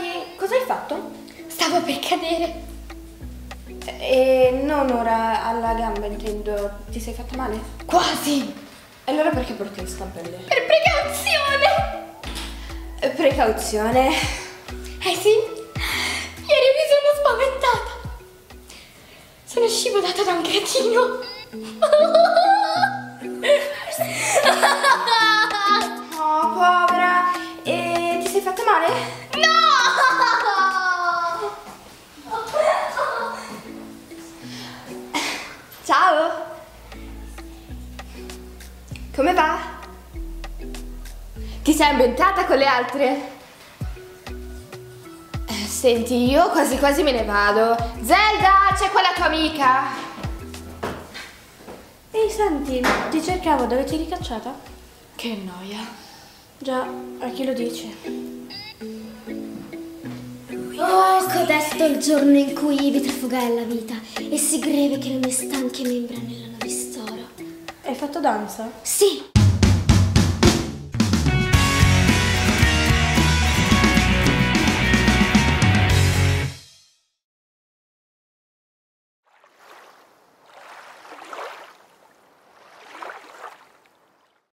Rocky, cosa hai fatto? Stavo per cadere. E non ora alla gamba, intendo. Ti sei fatta male? Quasi. E allora perché porti le stampelle? Per precauzione. Precauzione. Eh sì? Ieri mi sono spaventata. Sono scivolata da un gradino. Oh, povera. E ti sei fatta male? No! Ciao. Come va? Ti sei ambientata con le altre? Eh, Senti, io quasi quasi me ne vado. Zelda, c'è quella tua amica? Ehi, senti, ti cercavo, dove ti eri ricacciata? Che noia. Già, a chi lo dici? Codesto il giorno in cui vi trafugai la vita e si greve che le mie stanche membra nella nave stora. Hai fatto danza? Sì,